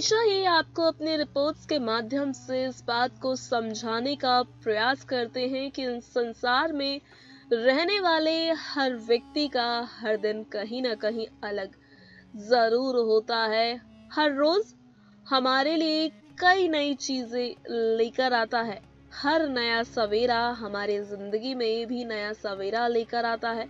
हमेशा ही आपको अपने रिपोर्ट्स के माध्यम से इस बात को समझाने का प्रयास करते हैं कि संसार में रहने वाले हर व्यक्ति का हर दिन कहीं ना कहीं अलग ज़रूर होता है। हर रोज हमारे लिए कई नई चीज़ें लेकर आता है। हर नया सवेरा हमारे ज़िंदगी में भी नया सवेरा लेकर आता है।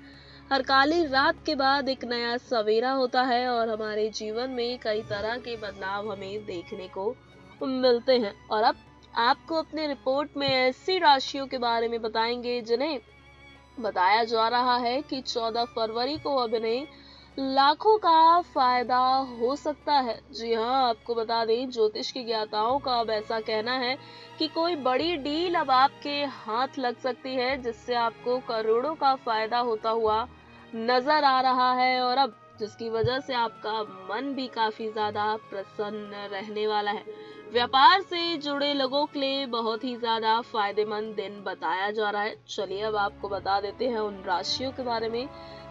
हर काली रात के बाद एक नया सवेरा होता है और हमारे जीवन में कई तरह के बदलाव हमें देखने को मिलते हैं। और अब आपको अपने रिपोर्ट में ऐसी राशियों के बारे में बताएँगे, जिन्हें बताया जा रहा है कि 14 फरवरी को अब इन्हें लाखों का फ़ायदा हो सकता है। जी हाँ आपको बता दें, ज्योतिष के ज्ञाताओं का अब ऐसा कहना है कि कोई बड़ी डील अब आपके हाथ लग सकती है, जिससे आपको करोड़ों का फ़ायदा होता हुआ नज़र आ रहा है और अब जिसकी वजह से आपका मन भी काफ़ी ज़्यादा प्रसन्न रहने वाला है। व्यापार से जुड़े लोगों के लिए बहुत ही ज़्यादा फ़ायदेमंद दिन बताया जा रहा है। चलिए अब आपको बता देते हैं उन राशियों के बारे में,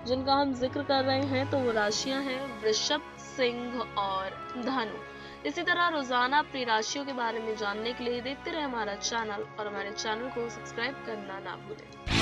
जिनका हम ज़िक्र कर रहे हैं। तो वो राशियाँ हैं वृषभ, सिंह और धनु। इसी तरह रोज़ाना अपनी राशियों के बारे में जानने के लिए देखते रहे हमारा चैनल और हमारे चैनल को सब्सक्राइब करना ना भूलें।